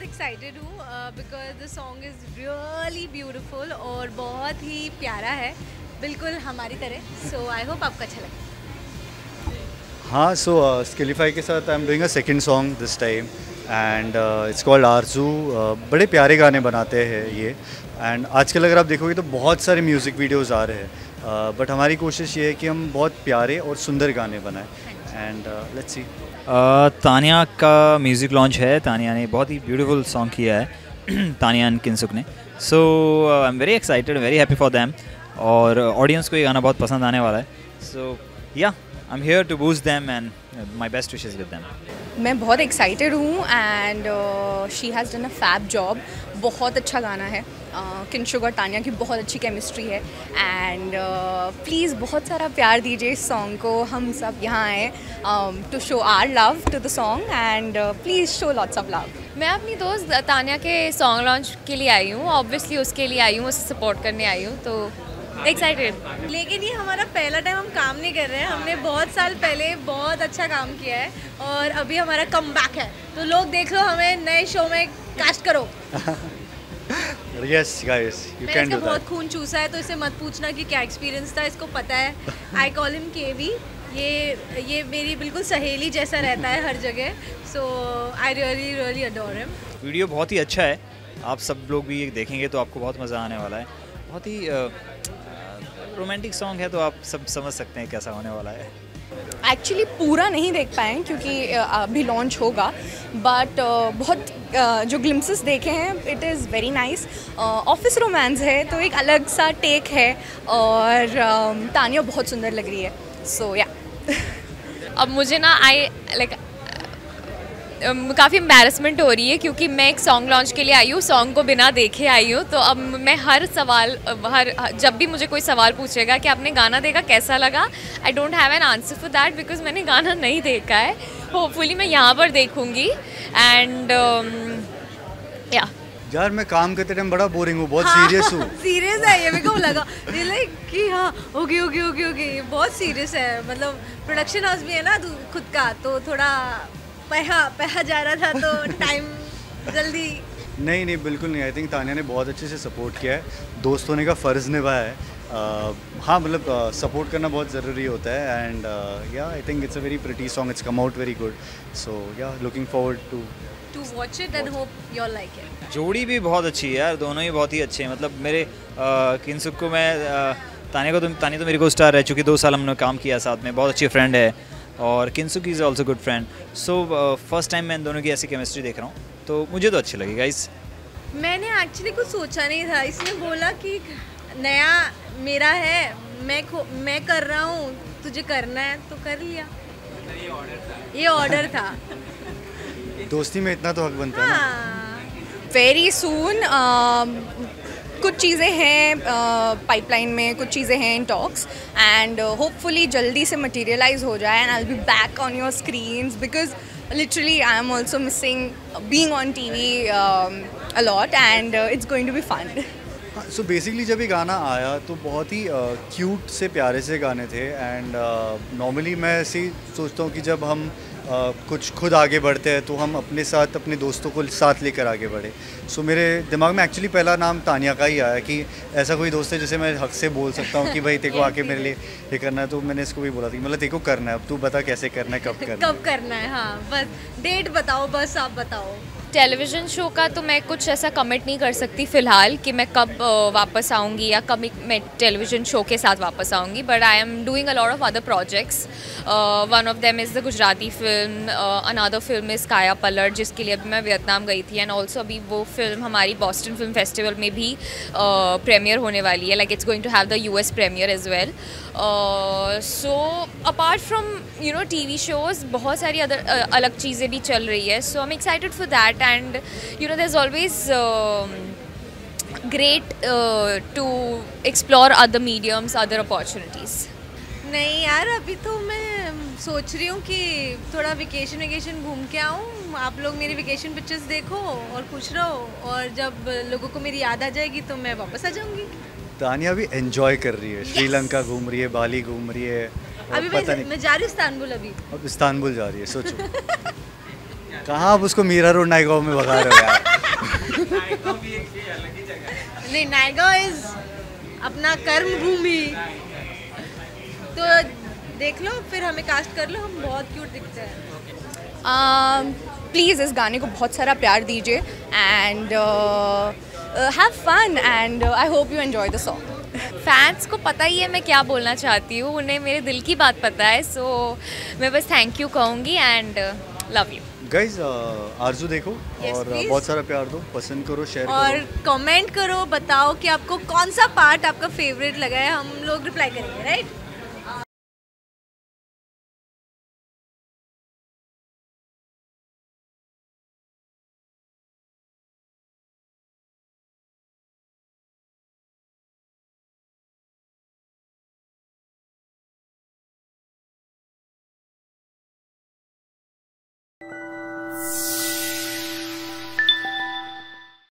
बहुत एक्साइटेड हूँ because the song is really beautiful और बहुत ही प्यारा है। बिल्कुल हमारी तरह। सो आई होप आपको अच्छा लगे। हाँ सो स्किलीफाई के साथ I am doing a second song this time and it's called Aarzoo बड़े प्यारे गाने बनाते हैं ये। एंड आजकल अगर आप देखोगे तो बहुत सारे म्यूज़िक वीडियोस आ रहे हैं। बट uh, हमारी कोशिश ये है कि हम बहुत प्यारे और सुंदर गाने बनाएँ। एंड लेट्स सी तानिया का म्यूज़िक लॉन्च है। तानिया ने बहुत ही ब्यूटीफुल सॉन्ग किया है, तानिया एंड किन्सुक ने। So I am very excited very happy for them और ऑडियंस को ये गाना बहुत पसंद आने वाला है। So yeah I am here to boost them and my best wishes with them मैं बहुत एक्साइटेड हूँ and she has done a fab job बहुत अच्छा गाना है। किनशुग और तानिया की बहुत अच्छी केमिस्ट्री है। एंड प्लीज़ बहुत सारा प्यार दीजिए इस सॉन्ग को। हम सब यहाँ आए to show our love to the song and please show lots of love मैं अपनी दोस्त तानिया के सॉन्ग लॉन्च के लिए आई हूँ। ऑब्वियसली उसके लिए आई हूँ उसे सपोर्ट करने आई हूँ तो एक्साइटेड लेकिन ये हमारा पहला टाइम हम काम नहीं कर रहे हैं। हमने बहुत साल पहले बहुत अच्छा काम किया है और अभी हमारा कम बैक है। तो लोग देख लो हमें नए शो में कास्ट करो। Yes guys you can do बहुत दैट खून चूसा है तो इसे मत पूछना कि क्या एक्सपीरियंस था इसको पता है। आई कॉल हिम केवी ये ये मेरी बिल्कुल सहेली जैसा रहता है हर जगह so I really really adore him video बहुत ही अच्छा है। आप सब लोग भी ये देखेंगे तो आपको बहुत मज़ा आने वाला है। बहुत ही रोमांटिक सॉन्ग है तो आप सब समझ सकते हैं कैसा होने वाला है। एक्चुअली पूरा नहीं देख पाए क्योंकि अभी लॉन्च होगा। बट बहुत जो ग्लिम्सेस देखे हैं it is very nice office romance है तो एक अलग सा टेक है। और तानिया बहुत सुंदर लग रही है। सो या अब मुझे ना आई लाइक काफ़ी एम्बेरसमेंट हो रही है क्योंकि मैं एक सॉन्ग लॉन्च के लिए आई हूँ सॉन्ग को बिना देखे आई हूँ तो अब मैं हर सवाल हर जब भी मुझे कोई सवाल पूछेगा कि आपने गाना देखा कैसा लगा I don't have an answer for that because मैंने गाना नहीं देखा है। होपफुली मैं यहाँ पर देखूँगी एंड या यार मैं काम करते टाइम बड़ा बोरिंग हूँ बहुत सीरियस हूँ। सीरियस है ये मेरे को लगा। ये लाइक कि हाँ ओके ओके ओके ओके बहुत सीरियस है। मतलब प्रोडक्शन हाउस भी है ना खुद का तो थोड़ा पैसा पैसा जा रहा था तो टाइम जल्दी नहीं नहीं बिल्कुल नहीं। आई थिंक तानिया ने बहुत अच्छे से सपोर्ट किया है। दोस्त होने का फ़र्ज़ निभाया है। Uh, हाँ मतलब सपोर्ट uh, करना बहुत ज़रूरी होता है and yeah I think it's a very pretty song it's come out very good so yeah looking forward to to watch it and hope your like it जोड़ी भी बहुत अच्छी है यार। दोनों ही बहुत ही अच्छे हैं। मतलब मेरे किन्सुक को मैं तानिया को तो तानिया तो मेरे को स्टार रह चुकी दो साल हमने काम किया साथ में। बहुत अच्छी फ्रेंड है। और Kinsuk is also good friend so first time मैं इन दोनों की ऐसी केमिस्ट्री देख रहा हूँ तो मुझे तो अच्छी लगी गाइस मैंने एक्चुअली कुछ सोचा नहीं था। इसने बोला कि नया मेरा है मैं खो मैं कर रहा हूँ तुझे करना है तो कर लिया। ये ऑर्डर था। दोस्ती में इतना तो हक बनता है हाँ। वेरी सून कुछ चीज़ें हैं पाइपलाइन में कुछ चीज़ें हैं इन टॉक्स एंड होपफुली जल्दी से मटेरियलाइज हो जाए and I be back on your screens because literally I am also missing being on TV a lot and it's going to be fun so basically जब ये गाना आया तो बहुत ही क्यूट uh, से प्यारे से गाने थे एंड नॉर्मली uh, मैं ऐसे ही सोचता हूँ कि जब हम uh, कुछ खुद आगे बढ़ते हैं तो हम अपने साथ अपने दोस्तों को साथ लेकर आगे बढ़े। सो मेरे दिमाग में एक्चुअली पहला नाम तानिया का ही आया कि ऐसा कोई दोस्त है जिसे मैं हक से बोल सकता हूँ कि भाई तेरे को आके मेरे लिए ये करना है तो मैंने इसको भी बोला था कि मतलब तेरे को करना है अब तू बता कैसे करना है कब करना है। कब करना है हाँ बस डेट बताओ बस आप बताओ। टेलीविज़न शो का तो मैं कुछ ऐसा कमिट नहीं कर सकती फ़िलहाल कि मैं कब वापस आऊँगी या कब मैं टेलीविज़न शो के साथ वापस आऊँगी but I am doing a lot of other projects one of them is the Gujarati film another film is Kaya Palat जिसके लिए अभी मैं वियतनाम गई थी एंड ऑल्सो अभी वो फ़िल्म हमारी बॉस्टन फ़िल्म फेस्टिवल में भी प्रीमियर होने वाली है like it's going to have the U S premiere as well so apart from you know TV shows बहुत सारी अदर अलग चीज़ें भी चल रही है so I am excited for that and you know there's always um, great uh, to explore other mediums other opportunities. नहीं यार अभी तो मैं सोच रही हूँ कि थोड़ा वेकेशन वेकेशन घूम के आऊँ। आप लोग मेरी वेकेशन पिक्चर्स देखो और खुश रहो और जब लोगों को मेरी याद आ जाएगी तो मैं वापस आ जाऊँगी। तानिया भी एंजॉय कर रही है। श्रीलंका घूम रही है बाली घूम रही है अभी पता मैं नहीं मैं जा रही हूँ इस्तांबुल अभी। अब इस्तांबुल जा रही है सोचो। कहाँ आप उसको मीरा रोड नायगांव में भगा रहे हो यार? नहीं नायगा इज़ अपना कर्म भूमि तो देख लो फिर हमें कास्ट कर लो हम बहुत क्यूट दिखते हैं। प्लीज़ इस गाने को बहुत सारा प्यार दीजिए and have fun and I hope you enjoy the song fans को पता ही है मैं क्या बोलना चाहती हूँ। उन्हें मेरे दिल की बात पता है सो मैं बस थैंक यू कहूँगी and love you guys Aarzoo देखो Yes, और uh, please. बहुत सारा प्यार दो पसंद करो शेयर और कमेंट करो बताओ कि आपको कौन सा पार्ट आपका फेवरेट लगा है हम लोग रिप्लाई करेंगे राइट